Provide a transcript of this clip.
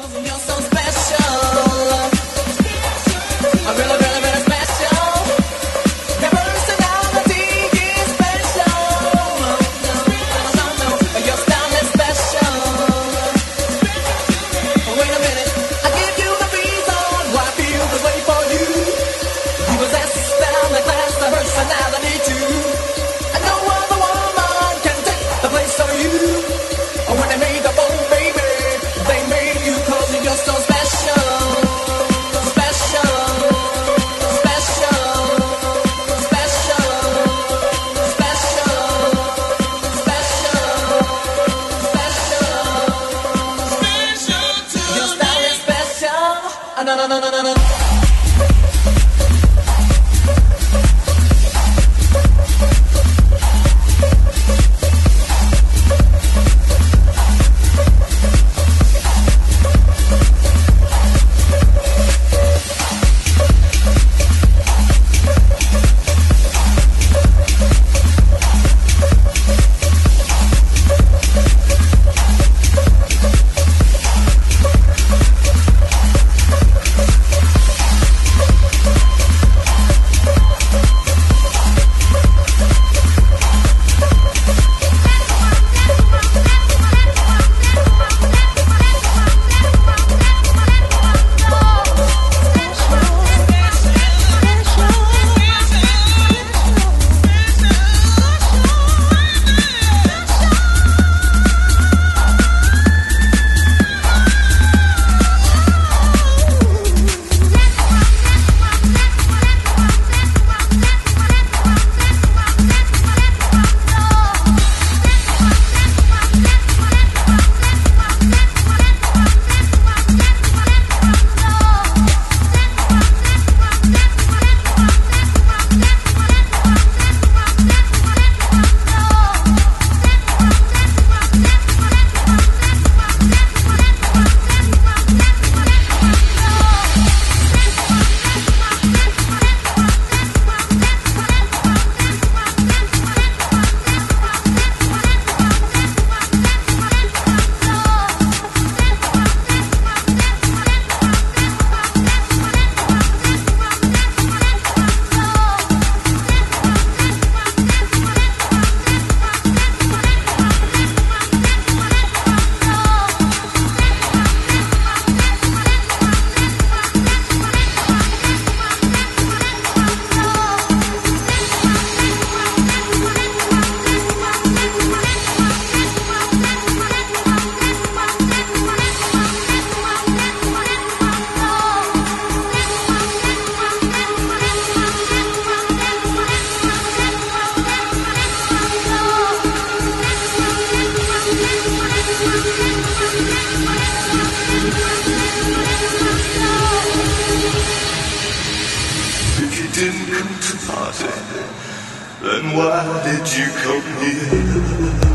Não são If you didn't come to then why did you come here?